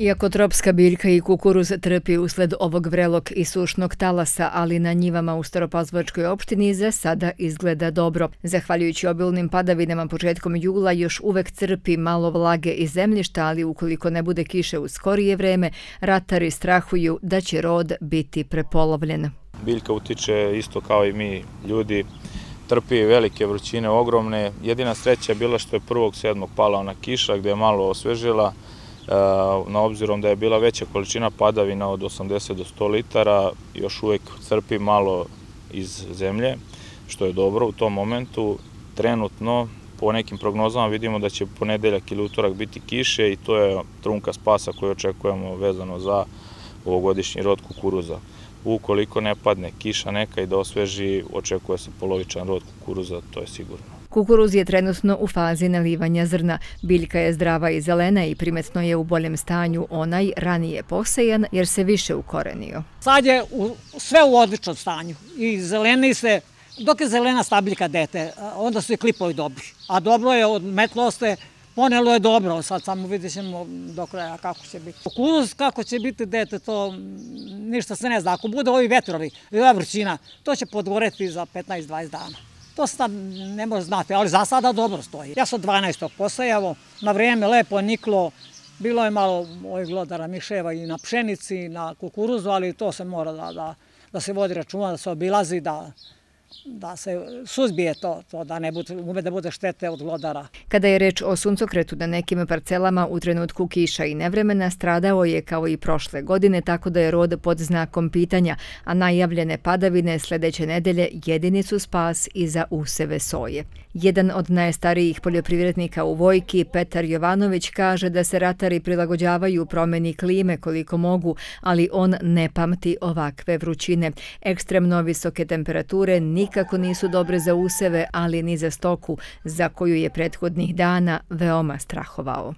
Iako tropska biljka i kukuruz trpi usled ovog vrelog i sušnog talasa, ali na njivama u Staropazvačkoj opštini za sada izgleda dobro. Zahvaljujući obilnim padavinama početkom jula još uvek crpi malo vlage i zemljišta, ali ukoliko ne bude kiše u skorije vreme, ratari strahuju da će rod biti prepolovljen. Biljka utiče isto kao i mi ljudi, trpi velike vrućine, ogromne. Jedina sreća je bila što je 1.7. pala ona kiša gde je malo osvežila, Eh, na obzirom da je bila veća količina padavina od 80 do 100 litara, još uvijek crpi malo iz zemlje, što je dobro u tom momentu. Trenutno, po nekim prognozama, vidimo da će ponedeljak ili utorak biti kiše i to je trunka spasa koju očekujemo vezano za ovogodišnji rod kukuruza. Ukoliko ne padne kiša neka i da osveži, očekuje se polovičan rod kukuruza, to je sigurno. Kukuruz je trenutno u fazi nalivanja zrna. Biljka je zdrava i zelena i primetno je u boljem stanju onaj ranije posejan jer se više ukorenio. Sad je sve u odličnom stanju i zeleni se, dok je zelena stabiljka dete, onda su i klipovi dobri. A dobro je od metloste, ponelo je dobro, sad samo vidjet ćemo do kraja kako će biti. Kukuruz kako će biti dete, to ništa se ne zna. Ako bude ovi vetrovi i ova vrćina, to će podgoreti za 15-20 dana. To ne može znati, ali za sada dobro stoji. Ja sam 12. posajavo, na vrijeme lepo niklo, bilo je malo ovih glodara miševa i na pšenici, i na kukuruzu, ali to se mora da, da, da se vodi računa, da se obilazi, da, da se suzbije to, to da ne bude, ume da bude štete od glodara. Kada je reč o suncokretu na nekim parcelama u trenutku kiša i nevremena, stradao je kao i prošle godine, tako da je rod pod znakom pitanja, a najavljene padavine sljedeće nedelje jedini su spas i za useve soje. Jedan od najstarijih poljoprivrednika u Vojki, Petar Jovanović, kaže da se ratari prilagođavaju promeni klime koliko mogu, ali on ne pamti ovakve vrućine. Ekstremno visoke temperature nikako nisu dobre za useve, ali ni za stoku, za koju je prethodnih dana veoma strahovao.